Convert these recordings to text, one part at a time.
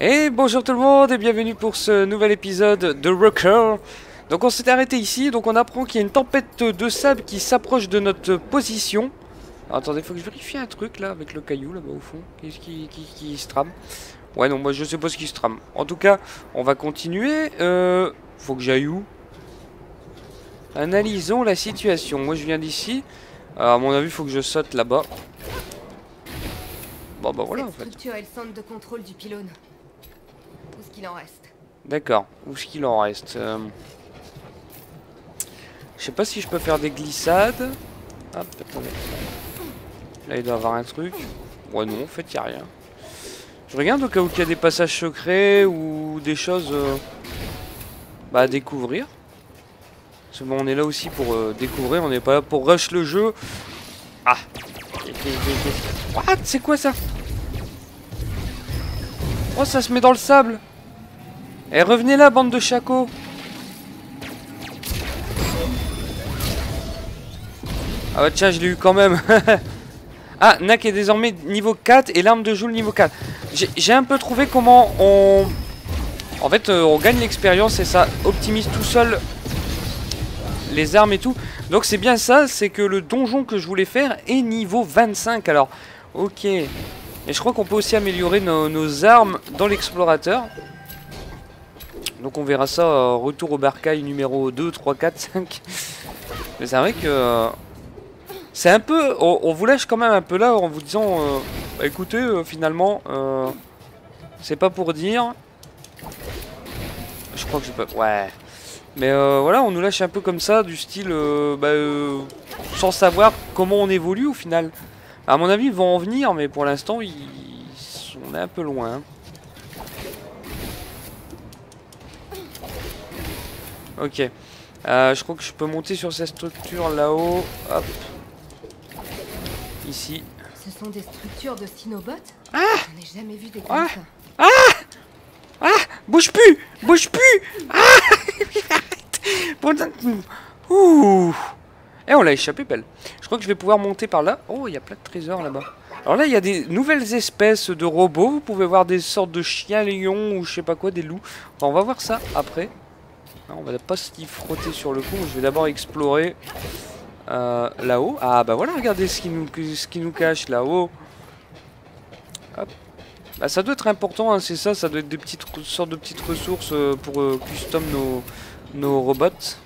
Et bonjour tout le monde et bienvenue pour ce nouvel épisode de Rocker. Donc on s'est arrêté ici, donc on apprend qu'il y a une tempête de sable qui s'approche de notre position. Attendez, faut que je vérifie un truc là avec le caillou là-bas au fond. Qu'est-ce qui, qui, qui, se trame? Ouais non, moi je sais pas ce qui se trame. En tout cas, on va continuer. Euh, faut que j'aille où? Analysons la situation. Moi je viens d'ici. À mon avis, faut que je saute là-bas. Bon bah voilà en fait. structure est le centre de contrôle du pylône. D'accord, où est-ce qu'il en reste euh... Je sais pas si je peux faire des glissades. Hop, attendez. Là il doit avoir un truc. Ouais non, en fait il a rien. Je regarde au cas où il y a des passages secrets ou des choses euh, bah, à découvrir. Parce que bon, on est là aussi pour euh, découvrir, on n'est pas là pour rush le jeu. Ah What? C'est quoi ça? Oh, ça se met dans le sable Eh, revenez là, bande de chacos Ah bah tiens, je l'ai eu quand même Ah, Nak est désormais niveau 4 et l'arme de Joule niveau 4. J'ai un peu trouvé comment on... En fait, euh, on gagne l'expérience et ça optimise tout seul les armes et tout. Donc c'est bien ça, c'est que le donjon que je voulais faire est niveau 25. Alors, ok. Et je crois qu'on peut aussi améliorer nos, armes dans l'explorateur. Donc on verra ça, euh, retour au barcail numéro 2, 3, 4, 5. Mais c'est vrai que... Euh, c'est un peu... On, vous lâche quand même un peu là en vous disant... Euh, bah, écoutez, finalement... c'est pas pour dire... Je crois que je peux... Ouais... Mais voilà, on nous lâche un peu comme ça, du style, bah, euh, sans savoir comment on évolue au final. À mon avis, ils vont en venir, mais pour l'instant, ils... on est un peu loin. Ok. je crois que je peux monter sur cette structure là-haut. Hop. Ici. Ce sont des structures de Sinobots Ah jamais vu des ah ah ah Bouge plus Bouge plus Ah Ouh Et eh, on l'a échappé belle. Je crois que je vais pouvoir monter par là. Oh, il y a plein de trésors là-bas. Alors là, il y a des nouvelles espèces de robots. Vous pouvez voir des sortes de chiens lions ou je sais pas quoi, des loups. on va voir ça après. On va pas s'y frotter sur le coup. Je vais d'abord explorer euh, là-haut. Ah bah voilà, regardez ce qui nous, cache là-haut. Bah, ça doit être important, hein, c'est ça, ça doit être des petites sortes de petites ressources euh, pour euh, custom nos, nos robots.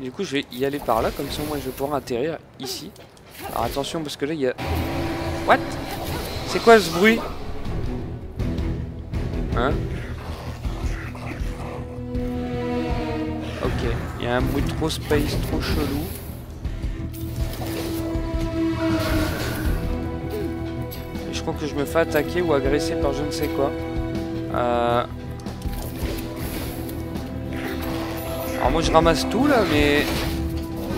Du coup, je vais y aller par là, comme ça, moi, je vais pouvoir atterrir ici. Alors attention, parce que là, il y a... What? C'est quoi ce bruit? Hein? Il y a un bruit trop space, trop chelou. je crois que je me fais attaquer ou agresser par je ne sais quoi. Euh... Alors moi je ramasse tout là, mais...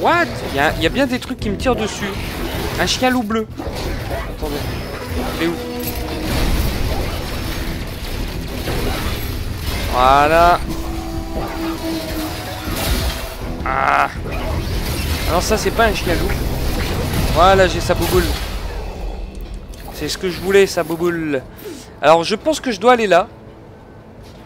What? Il y, a bien des trucs qui me tirent dessus. Un chien loup bleu. Attendez. Il est où? Voilà. Ah. Alors ça c'est pas un chien loup. Voilà, j'ai sa bouboule. C'est ce que je voulais, sa bouboule. Alors je pense que je dois aller là.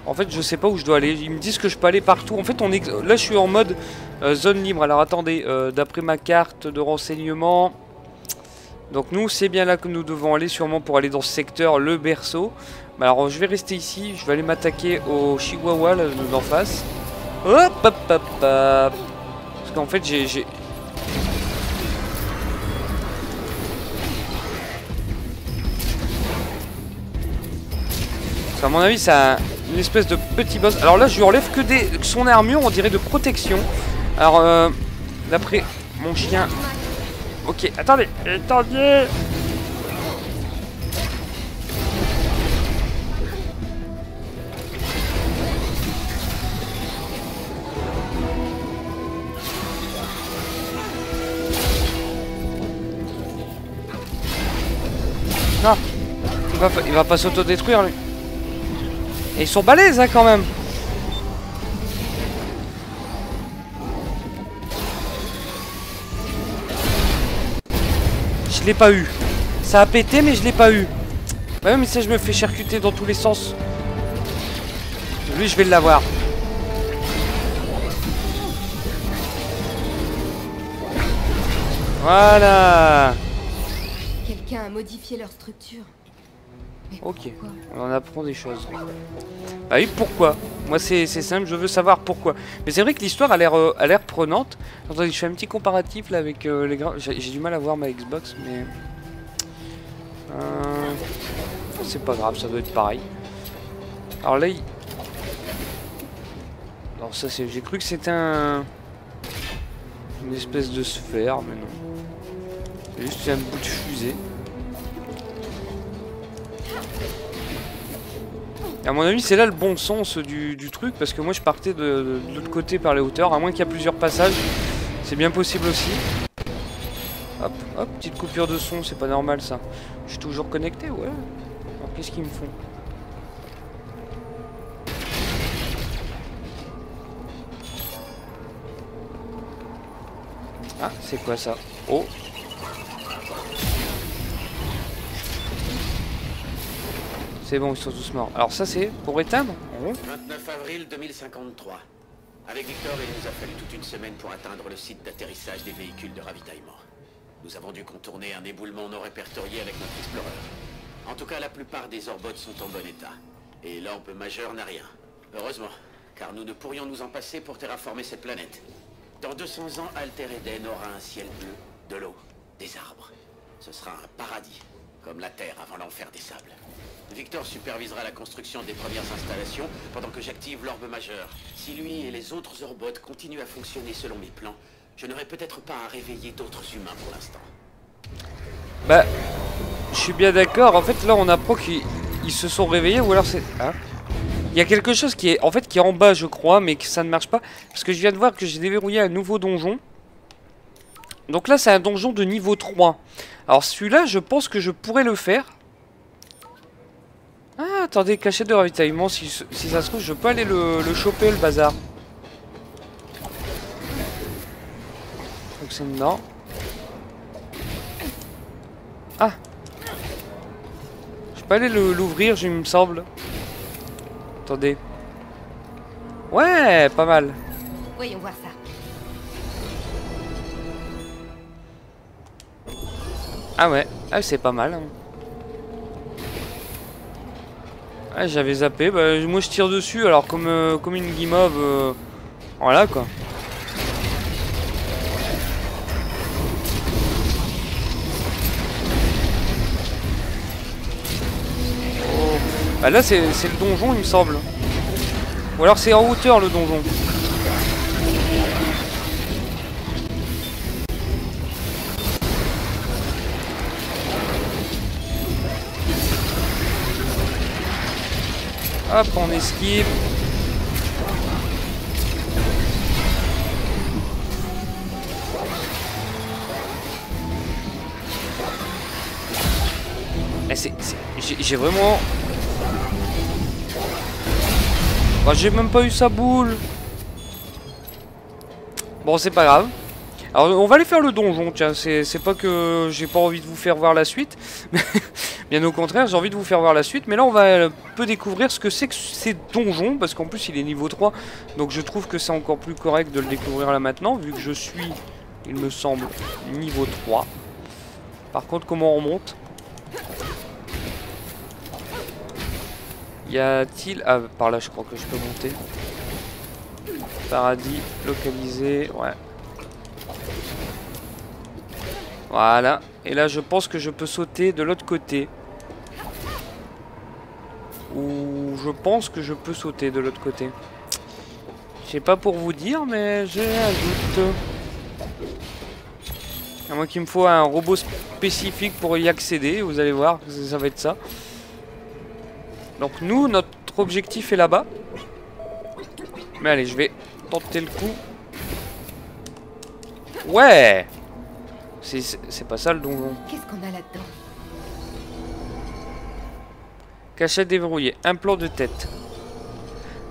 En fait, je sais pas où je dois aller. Ils me disent que je peux aller partout. En fait, on est... là, je suis en mode euh, zone libre. Alors, attendez. Euh, d'après ma carte de renseignement... Donc, nous, c'est bien là que nous devons aller, sûrement pour aller dans ce secteur, le berceau. alors, je vais rester ici. Je vais aller m'attaquer au Chihuahua, là, d'en face. Hop, hop, hop, hop. Parce qu'en fait, j'ai... À mon avis, ça une espèce de petit boss. Alors là, je lui enlève que des, son armure, on dirait de protection. Alors, euh, d'après mon chien... Ok, attendez, attendez il va pas s'autodétruire lui et ils sont balèzes hein, quand même. Je l'ai pas eu. Ça a pété mais je l'ai pas eu. Bah ouais, mais ça, je me fais charcuter dans tous les sens. Lui, je vais l'avoir. Voilà Quelqu'un a modifié leur structure. Mais Ok, on en apprend des choses. Bah oui, pourquoi? Moi, c'est simple, je veux savoir pourquoi. Mais c'est vrai que l'histoire a l'air euh, l'air prenante. Attendez, je fais un petit comparatif là avec euh, les grands... J'ai du mal à voir ma Xbox, mais... Euh, C'est pas grave, ça doit être pareil. Alors là, il... Alors ça, c'est... J'ai cru que c'était un... Une espèce de sphère, mais non. C'est juste un bout de fusée. À mon avis, c'est là le bon sens du, truc, parce que moi je partais de l'autre côté par les hauteurs, à moins qu'il y a plusieurs passages. C'est bien possible aussi. Hop, hop, petite coupure de son, c'est pas normal ça. Je suis toujours connecté, ouais. Alors qu'est-ce qu'ils me font? Ah, c'est quoi ça? Oh C'est bon, ils sont tous morts. Alors ça c'est pour éteindre Oh. 29 avril 2053. Avec Victor, il nous a fallu toute une semaine pour atteindre le site d'atterrissage des véhicules de ravitaillement. Nous avons dû contourner un éboulement non répertorié avec notre Explorer. En tout cas, la plupart des orbots sont en bon état. Et l'orbe majeur n'a rien. Heureusement, car nous ne pourrions nous en passer pour terraformer cette planète. Dans 200 ans, Alter Eden aura un ciel bleu, de l'eau, des arbres. Ce sera un paradis, comme la Terre avant l'enfer des sables. Victor supervisera la construction des premières installations pendant que j'active l'orbe majeur. Si lui et les autres orbots continuent à fonctionner selon mes plans, je n'aurai peut-être pas à réveiller d'autres humains pour l'instant. Bah, je suis bien d'accord. En fait, là, on apprend qu'ils ils se sont réveillés ou alors c'est. Hein Il y a quelque chose qui est, en fait, qui est en bas, je crois, mais que ça ne marche pas parce que je viens de voir que j'ai déverrouillé un nouveau donjon. Donc là, c'est un donjon de niveau 3. Alors celui-là, je pense que je pourrais le faire. Attendez, cachette de ravitaillement. Si, si ça se trouve, je peux aller le, le choper, le bazar. Donc c'est non. Ah Je peux aller le- l'ouvrir, il me semble. Attendez. Ouais, pas mal. Voyons voir ça. Ah ouais, ah, c'est pas mal. hein. Ah, j'avais zappé, bah, moi je tire dessus, alors comme, euh, comme une guimauve, euh, voilà quoi. Oh. Bah là c'est c'est le donjon il me semble. Ou alors c'est en hauteur le donjon. Hop, on esquive. Eh, J'ai vraiment... Oh, j'ai même pas eu sa boule. Bon, c'est pas grave. Alors, on va aller faire le donjon, tiens. C'est pas que j'ai pas envie de vous faire voir la suite. Bien au contraire, j'ai envie de vous faire voir la suite. Mais là, on va un peu découvrir ce que c'est que ces donjons. Parce qu'en plus, il est niveau 3. Donc, je trouve que c'est encore plus correct de le découvrir là maintenant. Vu que je suis, il me semble, niveau 3. Par contre, comment on monte? Y a-t-il... Ah, par là, je crois que je peux monter. Paradis localisé, ouais. Voilà. Et là, je pense que je peux sauter de l'autre côté. Ou je pense que je peux sauter de l'autre côté. Je sais pas pour vous dire, mais j'ai un doute. À moins qu'il me faut un robot spécifique pour y accéder. Vous allez voir, ça va être ça. Donc nous, notre objectif est là-bas. Mais allez, je vais tenter le coup. Ouais C'est- pas ça le donjon. Qu'est-ce qu'on a là-dedans? Cachette déverrouillée. Implant de tête.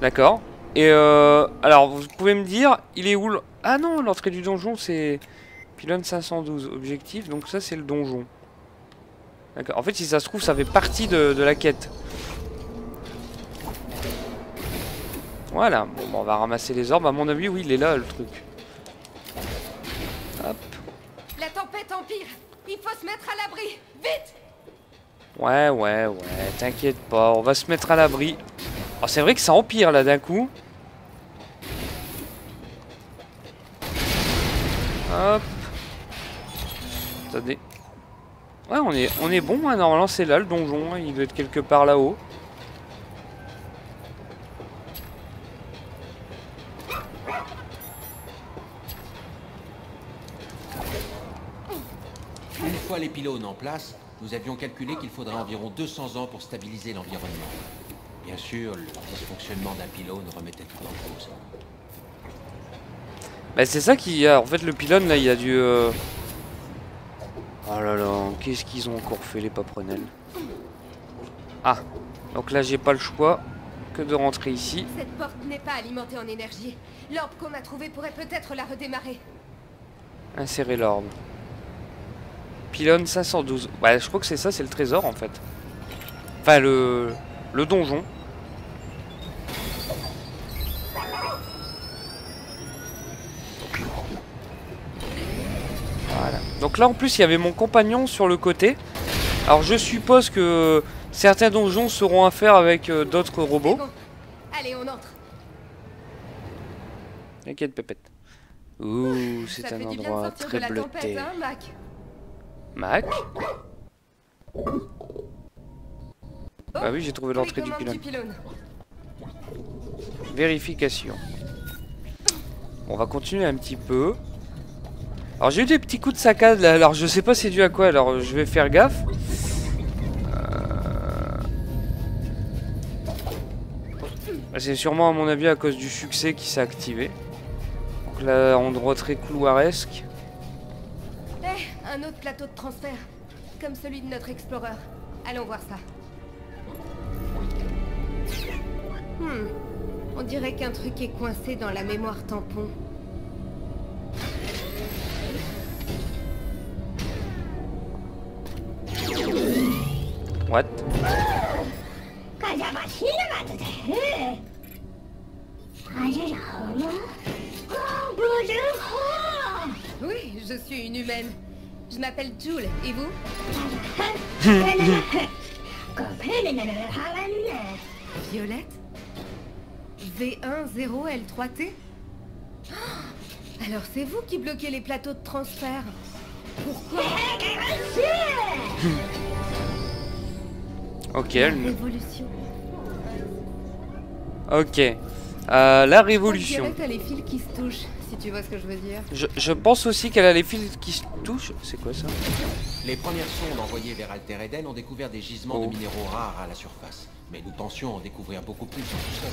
D'accord. Et euh, alors, vous pouvez me dire, il est où le... Ah non, l'entrée du donjon, c'est... Pylône 512, objectif. Donc ça, c'est le donjon. D'accord. En fait, si ça se trouve, ça fait partie de, de la quête. Voilà. Bon, bah, on va ramasser les orbes. À mon avis, oui, il est là, le truc. Se mettre à l'abri Vite Ouais, ouais, ouais. T'inquiète pas. On va se mettre à l'abri. Oh, c'est vrai que ça empire, là, d'un coup. Hop. Attendez. Ouais, on est, on est bon, hein, normalement c'est là le donjon, hein, il doit être quelque part là-haut. Les pylônes en place, nous avions calculé qu'il faudrait environ 200 ans pour stabiliser l'environnement. Bien sûr, le dysfonctionnement d'un pylône remettait tout en cause. Bah c'est ça qui a... En fait le pylône là il a dû... euh, Oh là là, qu'est-ce qu'ils ont encore fait les paprenelles? Ah, donc là j'ai pas le choix que de rentrer ici. Cette porte n'est pas alimentée en énergie. L'orbe qu'on a trouvé pourrait peut-être la redémarrer. Insérer l'orbe. Pylône 512. Ouais, je crois que c'est ça, c'est le trésor en fait. Enfin, le, le donjon. Voilà. Donc là en plus il y avait mon compagnon sur le côté. Alors je suppose que certains donjons seront à faire avec euh, d'autres robots. bon. Allez, on entre. T'inquiète pépette. Ouh, c'est un endroit très bleuté. tempête, hein, Mac Mac Bah oui, j'ai trouvé l'entrée du pylône. Vérification. On va continuer un petit peu. Alors j'ai eu des petits coups de saccade là, alors je sais pas c'est dû à quoi, alors je vais faire gaffe. Euh, C'est sûrement à mon avis à cause du succès qui s'est activé. Donc là, endroit très couloiresque. Un autre plateau de transfert. Comme celui de notre Explorer. Allons voir ça. Hmm. On dirait qu'un truc est coincé dans la mémoire tampon. What? Oui, je suis une humaine. Je m'appelle Jules, et vous? Violette? V10L3T Oh, Alors c'est vous qui bloquez les plateaux de transfert. Pourquoi? Ok, La elle- révolution. ok. Euh, la révolution. T'as les fils qui se touchent, si tu vois ce que je veux dire. Je, je pense aussi qu'elle a les fils qui se touchent. C'est quoi ça? Les premières sondes envoyées vers Alter Eden ont découvert des gisements Oh. de minéraux rares à la surface. Mais nous pensions en découvrir beaucoup plus en sous-sol.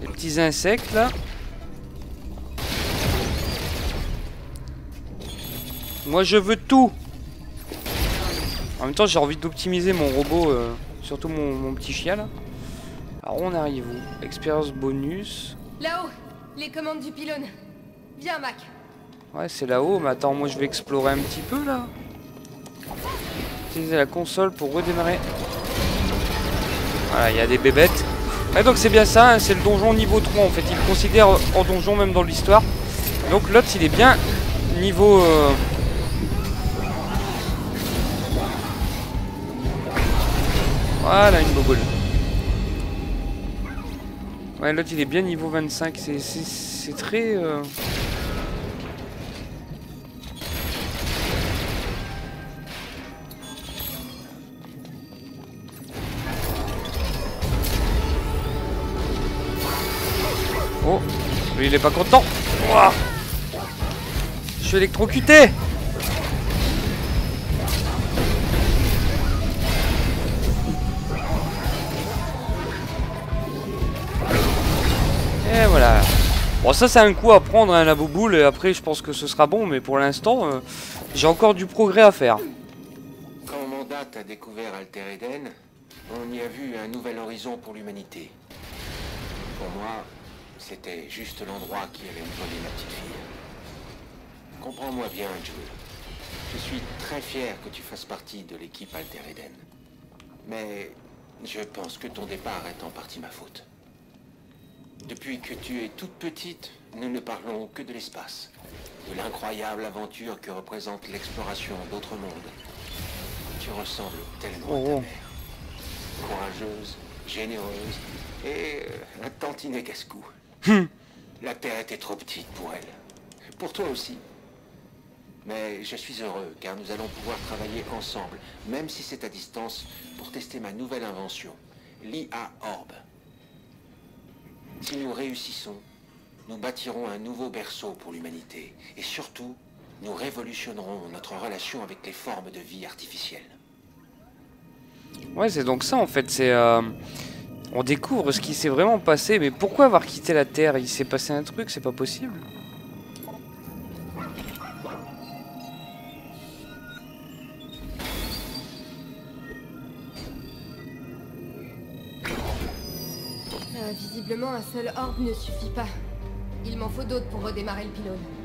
Les petits insectes là. Moi je veux tout. En même temps j'ai envie d'optimiser mon robot, euh, surtout mon, mon petit chien là. Alors on arrive où? Expérience bonus. Là-haut, les commandes du pylône. Viens, Mac. Ouais c'est là-haut, mais attends moi je vais explorer un petit peu là. Utiliser la console pour redémarrer. Voilà, il y a des bébêtes. Ouais, donc c'est bien ça, hein, c'est le donjon niveau 3 en fait. Il le considère en donjon même dans l'histoire. Donc l'autre il est bien niveau... euh, Voilà une boboule. Ouais l'autre il est bien niveau 25, c'est- très... euh, Oh, lui il est pas content. Ouah. Je suis électrocuté. Et voilà. Bon ça c'est un coup à prendre hein, la bouboule et après je pense que ce sera bon mais pour l'instant euh, j'ai encore du progrès à faire. Quand Mandat a découvert Alter Eden, on y a vu un nouvel horizon pour l'humanité. Pour moi, c'était juste l'endroit qui allait me voler ma petite fille. Comprends-moi bien, Jules. Je suis très fier que tu fasses partie de l'équipe Alter Eden. Mais je pense que ton départ est en partie ma faute. Depuis que tu es toute petite, nous ne parlons que de l'espace. De l'incroyable aventure que représente l'exploration d'autres mondes. Tu ressembles tellement à ta Oh. mère. Courageuse, généreuse et euh, un tantinet casse-cou. La Terre était trop petite pour elle. Pour toi aussi. Mais je suis heureux car nous allons pouvoir travailler ensemble, même si c'est à distance, pour tester ma nouvelle invention, l'IA Orb. Si nous réussissons, nous bâtirons un nouveau berceau pour l'humanité. Et surtout, nous révolutionnerons notre relation avec les formes de vie artificielles. Ouais, c'est donc ça en fait. C'est. euh, On découvre ce qui s'est vraiment passé. Mais pourquoi avoir quitté la Terre? Il s'est passé un truc, c'est pas possible. Visiblement, un seul orbe ne suffit pas. Il m'en faut d'autres pour redémarrer le pylône.